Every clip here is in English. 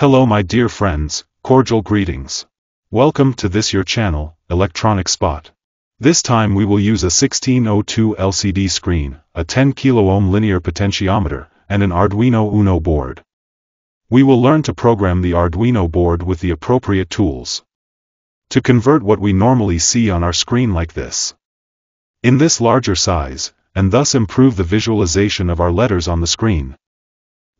Hello my dear friends, cordial greetings. Welcome to this your channel, Electronic Spot. This time we will use a 1602 LCD screen, a 10 kiloohm linear potentiometer, and an Arduino Uno board. We will learn to program the Arduino board with the appropriate tools. To convert what we normally see on our screen like this. In this larger size, and thus improve the visualization of our letters on the screen.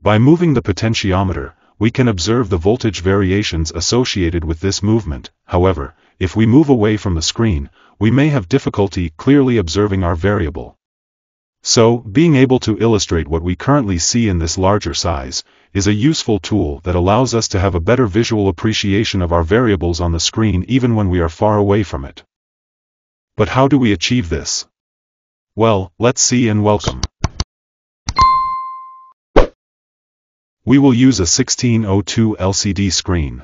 By moving the potentiometer, we can observe the voltage variations associated with this movement, however, if we move away from the screen, we may have difficulty clearly observing our variable. So, being able to illustrate what we currently see in this larger size, is a useful tool that allows us to have a better visual appreciation of our variables on the screen even when we are far away from it. But how do we achieve this? Well, let's see and welcome. We will use a 1602 LCD screen.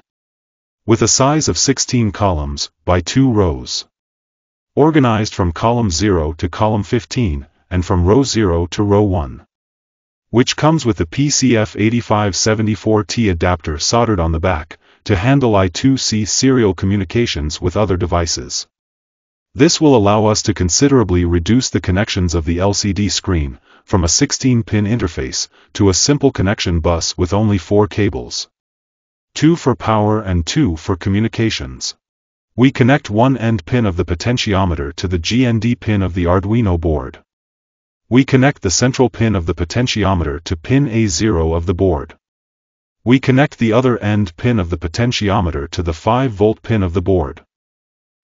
With a size of 16 columns, by 2 rows. Organized from column 0 to column 15, and from row 0 to row 1. Which comes with the PCF8574T adapter soldered on the back, to handle I2C serial communications with other devices. This will allow us to considerably reduce the connections of the LCD screen, from a 16-pin interface, to a simple connection bus with only four cables. Two for power and two for communications. We connect one end pin of the potentiometer to the GND pin of the Arduino board. We connect the central pin of the potentiometer to pin A0 of the board. We connect the other end pin of the potentiometer to the 5-volt pin of the board.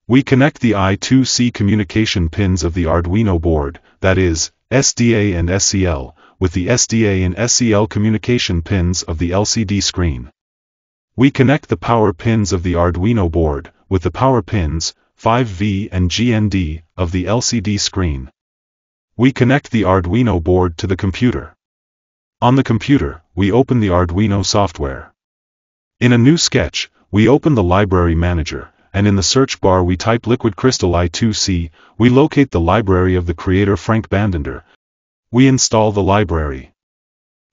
We connect the I2C communication pins of the Arduino board, that is, SDA and SCL, with the SDA and SCL communication pins of the LCD screen. We connect the power pins of the Arduino board, with the power pins, 5V and GND, of the LCD screen. We connect the Arduino board to the computer. On the computer, we open the Arduino software. In a new sketch, we open the Library Manager, and in the search bar we type Liquid Crystal I2C, we locate the library of the creator Frank Bandender. We install the library.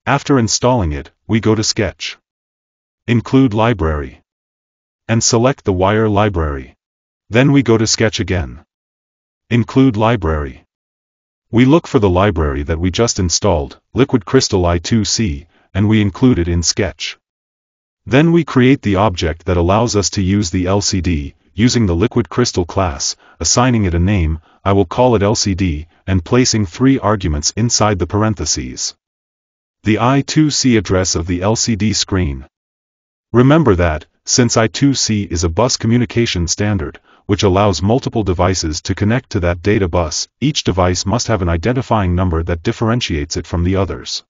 After installing it, we go to Sketch. Include Library. And select the wire library. Then we go to Sketch again. Include Library. We look for the library that we just installed, Liquid Crystal I2C, and we include it in Sketch. Then we create the object that allows us to use the LCD, using the liquid crystal class, assigning it a name, I will call it LCD, and placing three arguments inside the parentheses. The I2C address of the LCD screen. Remember that, since I2C is a bus communication standard, which allows multiple devices to connect to that data bus, each device must have an identifying number that differentiates it from the others.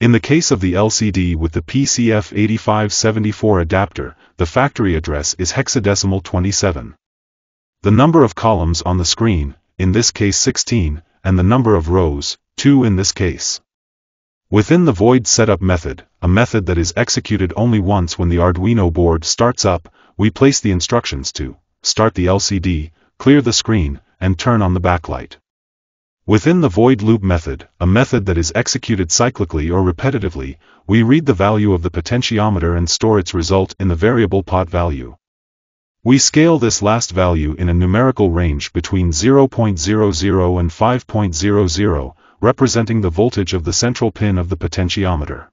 In the case of the LCD with the PCF8574 adapter, the factory address is hexadecimal 27. The number of columns on the screen, in this case 16, and the number of rows, 2 in this case. Within the void setup method, a method that is executed only once when the Arduino board starts up, we place the instructions to start the LCD, clear the screen, and turn on the backlight. Within the void loop method, a method that is executed cyclically or repetitively, we read the value of the potentiometer and store its result in the variable pot value. We scale this last value in a numerical range between 0.00 and 5.00, representing the voltage of the central pin of the potentiometer.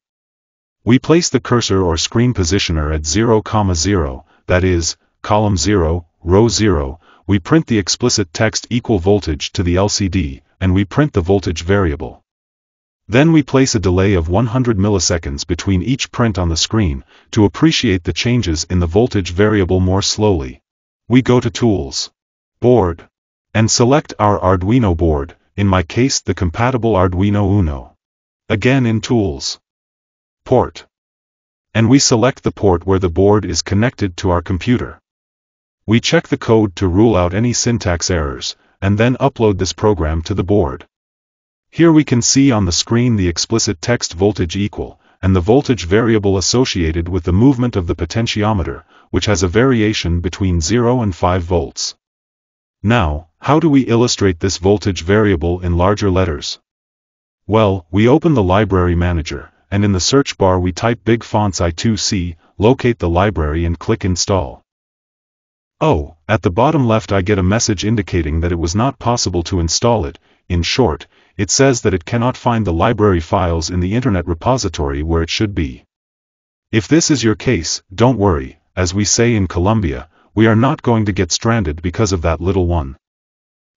We place the cursor or screen positioner at 0, 0, that is, column 0, row 0, we print the explicit text equal voltage to the LCD, and we print the voltage variable. Then we place a delay of 100 milliseconds between each print on the screen, to appreciate the changes in the voltage variable more slowly. We go to Tools, Board, and select our Arduino board, in my case the compatible Arduino Uno. Again in Tools, Port. And we select the port where the board is connected to our computer. We check the code to rule out any syntax errors, and then upload this program to the board. Here we can see on the screen the explicit text voltage equal, and the voltage variable associated with the movement of the potentiometer, which has a variation between 0 and 5 volts. Now, how do we illustrate this voltage variable in larger letters? Well, we open the Library Manager, and in the search bar we type big fonts I2C, locate the library and click Install. Oh, at the bottom left I get a message indicating that it was not possible to install it, in short, it says that it cannot find the library files in the Internet repository where it should be. If this is your case, don't worry, as we say in Colombia, we are not going to get stranded because of that little one.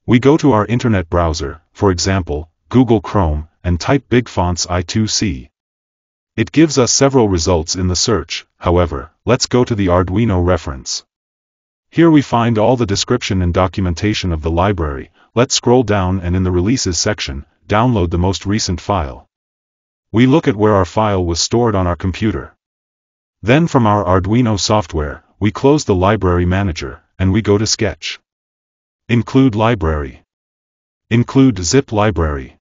We go to our Internet browser, for example, Google Chrome, and type big fonts I2C. It gives us several results in the search, however, let's go to the Arduino reference. Here we find all the description and documentation of the library, let's scroll down and in the releases section, download the most recent file. We look at where our file was stored on our computer. Then from our Arduino software, we close the library manager, and we go to Sketch. Include library. Include zip library.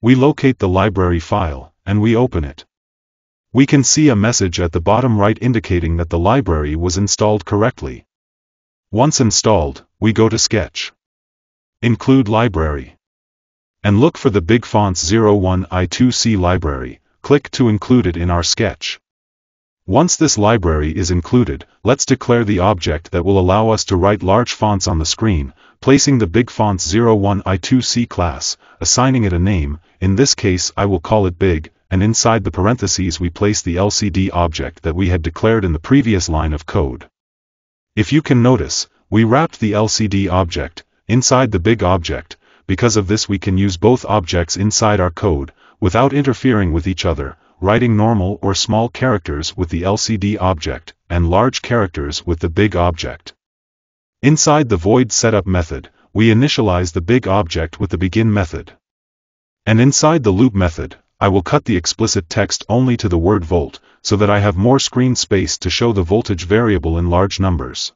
We locate the library file, and we open it. We can see a message at the bottom right indicating that the library was installed correctly. Once installed, we go to Sketch. Include library. And look for the big fonts 01i2c library, click to include it in our sketch. Once this library is included, let's declare the object that will allow us to write large fonts on the screen, placing the big fonts 01i2c class, assigning it a name, in this case I will call it big, and inside the parentheses we place the LCD object that we had declared in the previous line of code. If you can notice, we wrapped the LCD object, inside the big object, because of this we can use both objects inside our code, without interfering with each other, writing normal or small characters with the LCD object, and large characters with the big object. Inside the void setup method, we initialize the big object with the begin method. And inside the loop method, I will cut the explicit text only to the word volt, so that I have more screen space to show the voltage variable in large numbers.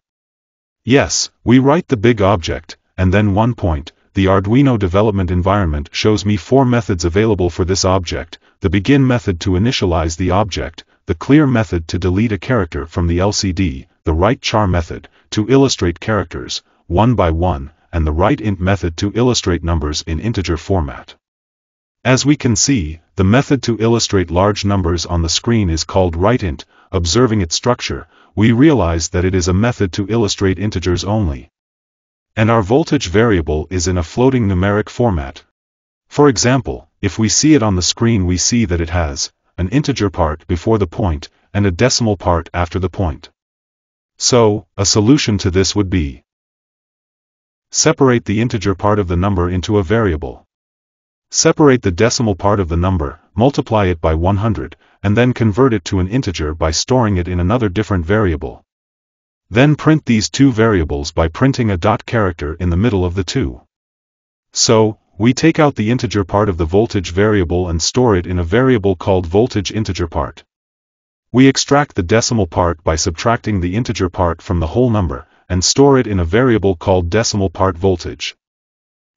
Yes, we write the big object, and then one point, the Arduino development environment shows me four methods available for this object, the begin method to initialize the object, the clear method to delete a character from the LCD, the write char method, to illustrate characters, one by one, and the write int method to illustrate numbers in integer format. As we can see, the method to illustrate large numbers on the screen is called writeInt. Observing its structure, we realize that it is a method to illustrate integers only. And our voltage variable is in a floating numeric format. For example, if we see it on the screen we see that it has an integer part before the point, and a decimal part after the point. So, a solution to this would be Separate the integer part of the number into a variable. Separate the decimal part of the number, multiply it by 100, and then convert it to an integer by storing it in another different variable. Then print these two variables by printing a dot character in the middle of the two. So, we take out the integer part of the voltage variable and store it in a variable called voltage integer part. We extract the decimal part by subtracting the integer part from the whole number, and store it in a variable called decimal part voltage.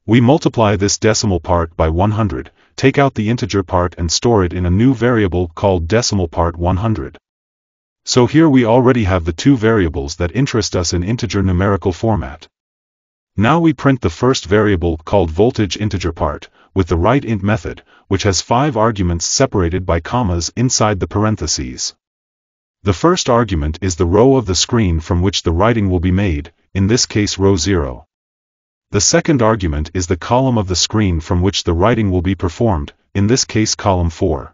We multiply this decimal part by 100, take out the integer part and store it in a new variable called decimal part 100. So here we already have the two variables that interest us in integer numerical format. Now we print the first variable called voltage integer part, with the write int method, which has five arguments separated by commas inside the parentheses. The first argument is the row of the screen from which the writing will be made, in this case row 0. The second argument is the column of the screen from which the writing will be performed, in this case column 4.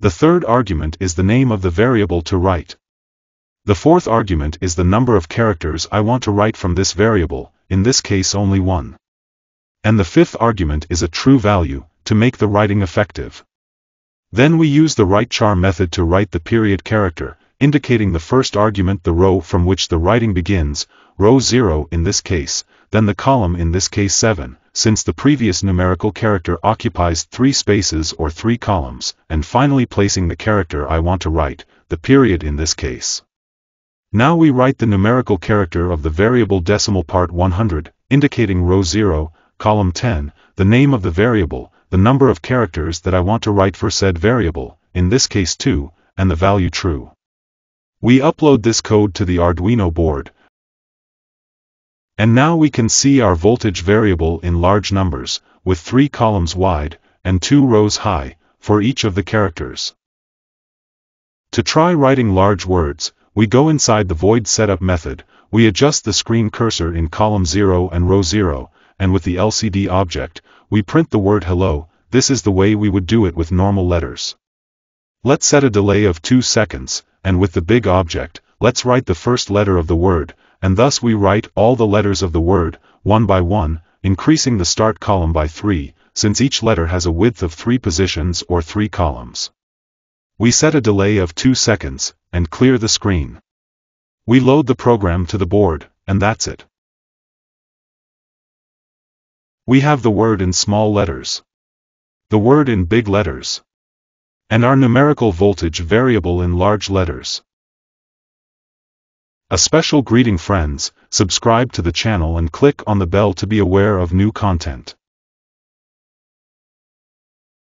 The third argument is the name of the variable to write. The fourth argument is the number of characters I want to write from this variable, in this case only one. And the fifth argument is a true value, to make the writing effective. Then we use the write char method to write the period character, indicating the first argument the row from which the writing begins, row 0 in this case, then the column in this case 7, since the previous numerical character occupies three spaces or three columns, and finally placing the character I want to write, the period in this case. Now we write the numerical character of the variable decimal part 100, indicating row 0, column 10, the name of the variable, the number of characters that I want to write for said variable, in this case 2, and the value true. We upload this code to the Arduino board, and now we can see our voltage variable in large numbers, with three columns wide, and two rows high, for each of the characters. To try writing large words, we go inside the void setup method, we adjust the screen cursor in column 0 and row 0, and with the LCD object, we print the word hello, this is the way we would do it with normal letters. Let's set a delay of 2 seconds, and with the big object, let's write the first letter of the word, and thus we write all the letters of the word, one by one, increasing the start column by 3, since each letter has a width of 3 positions or 3 columns. We set a delay of 2 seconds, and clear the screen. We load the program to the board, and that's it. We have the word in small letters. The word in big letters. And our numerical voltage variable in large letters. A special greeting friends, subscribe to the channel and click on the bell to be aware of new content.